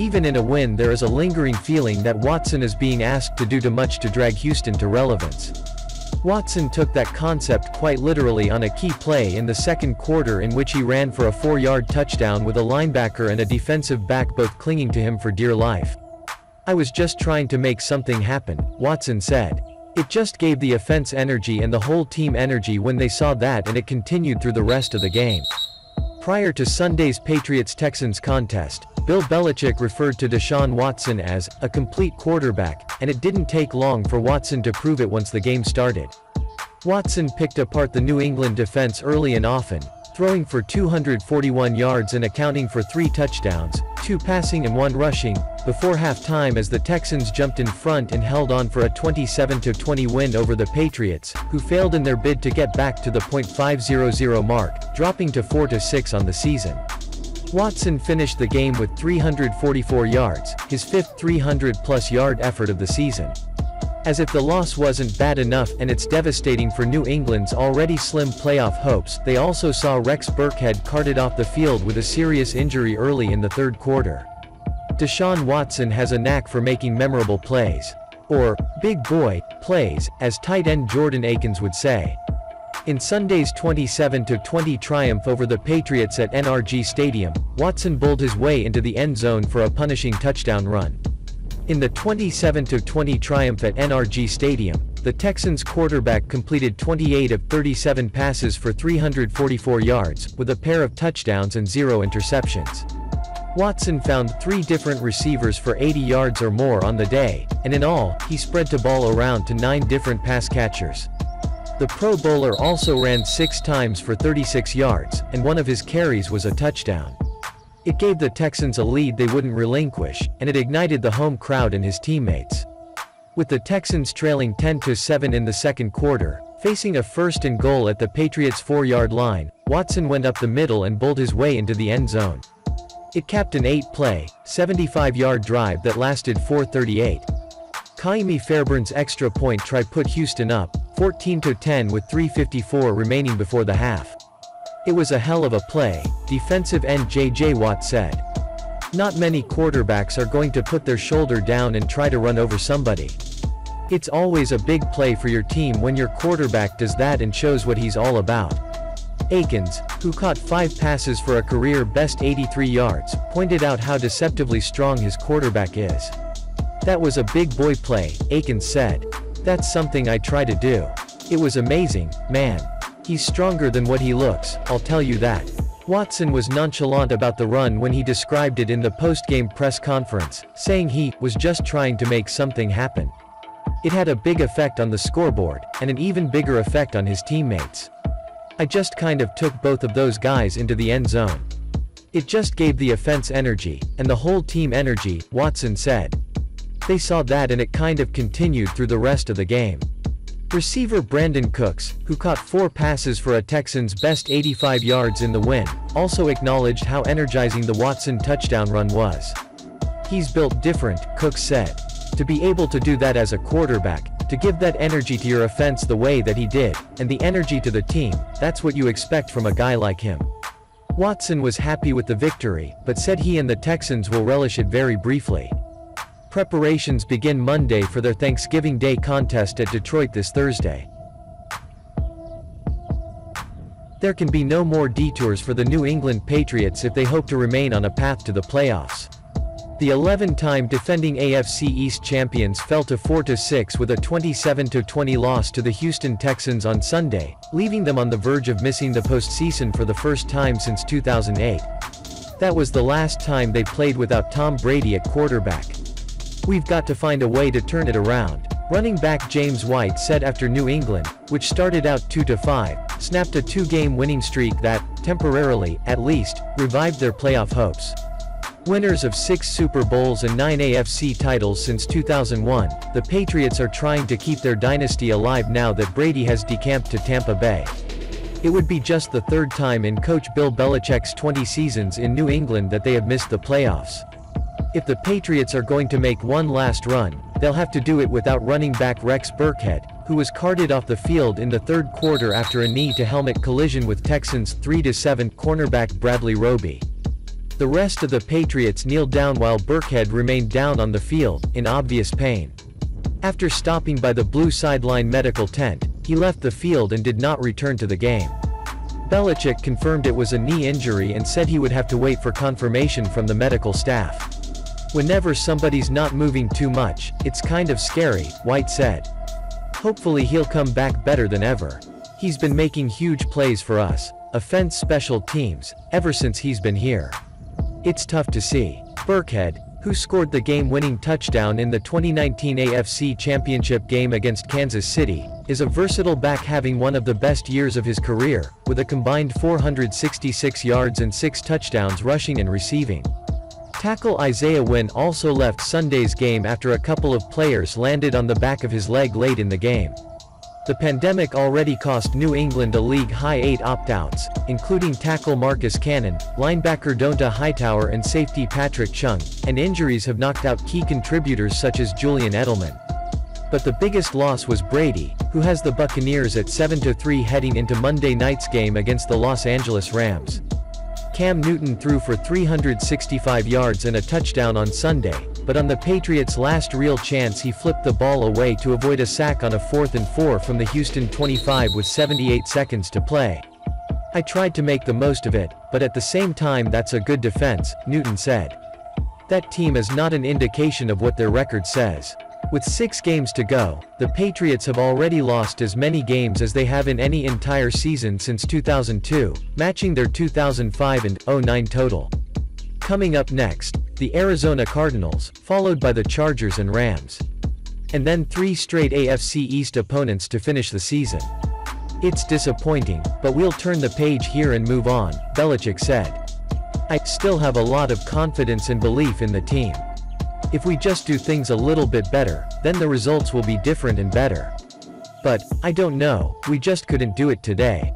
Even in a win there is a lingering feeling that Watson is being asked to do too much to drag Houston to relevance. Watson took that concept quite literally on a key play in the second quarter in which he ran for a four-yard touchdown with a linebacker and a defensive back both clinging to him for dear life. I was just trying to make something happen, Watson said. It just gave the offense energy and the whole team energy when they saw that and it continued through the rest of the game. Prior to Sunday's Patriots-Texans contest, Bill Belichick referred to Deshaun Watson as a complete quarterback, and it didn't take long for Watson to prove it once the game started. Watson picked apart the New England defense early and often, throwing for 241 yards and accounting for three touchdowns, two passing and one rushing, before halftime as the Texans jumped in front and held on for a 27-20 win over the Patriots, who failed in their bid to get back to the .500 mark, dropping to 4-6 on the season. Watson finished the game with 344 yards, his fifth 300-plus yard effort of the season. As if the loss wasn't bad enough and it's devastating for New England's already slim playoff hopes, they also saw Rex Burkhead carted off the field with a serious injury early in the third quarter. Deshaun Watson has a knack for making memorable plays. Or, big boy, plays, as tight end Jordan Akins would say. In Sunday's 27-20 triumph over the Patriots at NRG Stadium, Watson bowled his way into the end zone for a punishing touchdown run. In the 27-20 triumph at NRG Stadium, the Texans quarterback completed 28 of 37 passes for 344 yards, with a pair of touchdowns and zero interceptions. Watson found three different receivers for 80 yards or more on the day, and in all, he spread the ball around to nine different pass catchers. The Pro Bowler also ran six times for 36 yards, and one of his carries was a touchdown. It gave the Texans a lead they wouldn't relinquish, and it ignited the home crowd and his teammates. With the Texans trailing 10-7 in the second quarter, facing a first and goal at the Patriots' four-yard line, Watson went up the middle and bowled his way into the end zone. It capped an eight-play, 75-yard drive that lasted 438. Kaimi Fairbairn's extra point try put Houston up, 14-10 with 3.54 remaining before the half. It was a hell of a play, defensive end J.J. Watt said. Not many quarterbacks are going to put their shoulder down and try to run over somebody. It's always a big play for your team when your quarterback does that and shows what he's all about. Akins, who caught five passes for a career-best 83 yards, pointed out how deceptively strong his quarterback is. That was a big boy play, Akins said. That's something I try to do. It was amazing, man. He's stronger than what he looks, I'll tell you that. Watson was nonchalant about the run when he described it in the post-game press conference, saying he was just trying to make something happen. It had a big effect on the scoreboard, and an even bigger effect on his teammates. I just kind of took both of those guys into the end zone. It just gave the offense energy, and the whole team energy, Watson said. They saw that and it kind of continued through the rest of the game. Receiver Brandin Cooks, who caught four passes for a Texans' best 85 yards in the win, also acknowledged how energizing the Watson touchdown run was. He's built different, Cooks said. To be able to do that as a quarterback, to give that energy to your offense the way that he did, and the energy to the team, that's what you expect from a guy like him. Watson was happy with the victory, but said he and the Texans will relish it very briefly. Preparations begin Monday for their Thanksgiving Day contest at Detroit this Thursday. There can be no more detours for the New England Patriots if they hope to remain on a path to the playoffs. The 11-time defending AFC East champions fell to 4-6 with a 27-20 loss to the Houston Texans on Sunday, leaving them on the verge of missing the postseason for the first time since 2008. That was the last time they played without Tom Brady at quarterback. We've got to find a way to turn it around. Running back James White said after New England, which started out 2-5, snapped a two-game winning streak that, temporarily, at least, revived their playoff hopes. Winners of six Super Bowls and nine AFC titles since 2001, the Patriots are trying to keep their dynasty alive now that Brady has decamped to Tampa Bay. It would be just the third time in coach Bill Belichick's 20 seasons in New England that they have missed the playoffs. If the Patriots are going to make one last run, they'll have to do it without running back Rex Burkhead, who was carted off the field in the third quarter after a knee-to-helmet collision with Texans 3-7 cornerback Bradley Roby. The rest of the Patriots kneeled down while Burkhead remained down on the field, in obvious pain. After stopping by the blue sideline medical tent, he left the field and did not return to the game. Belichick confirmed it was a knee injury and said he would have to wait for confirmation from the medical staff. Whenever somebody's not moving too much, it's kind of scary, White said. Hopefully he'll come back better than ever. He's been making huge plays for us, offense special teams, ever since he's been here. It's tough to see. Burkhead, who scored the game-winning touchdown in the 2019 AFC Championship game against Kansas City, is a versatile back having one of the best years of his career, with a combined 466 yards and 6 touchdowns rushing and receiving. Tackle Isaiah Wynn also left Sunday's game after a couple of players landed on the back of his leg late in the game. The pandemic already cost New England a league-high eight opt-outs, including tackle Marcus Cannon, linebacker Dont'a Hightower and safety Patrick Chung, and injuries have knocked out key contributors such as Julian Edelman. But the biggest loss was Brady, who has the Buccaneers at 7-3 heading into Monday night's game against the Los Angeles Rams. Cam Newton threw for 365 yards and a touchdown on Sunday, but on the Patriots' last real chance he flipped the ball away to avoid a sack on a 4th and 4 from the Houston 25 with 78 seconds to play. I tried to make the most of it, but at the same time that's a good defense, Newton said. That team is not an indication of what their record says. With six games to go, the Patriots have already lost as many games as they have in any entire season since 2002, matching their 2005 and 09 total. Coming up next, the Arizona Cardinals, followed by the Chargers and Rams. And then three straight AFC East opponents to finish the season. It's disappointing, but we'll turn the page here and move on, Belichick said. I still have a lot of confidence and belief in the team. If we just do things a little bit better, then the results will be different and better. But, I don't know, we just couldn't do it today.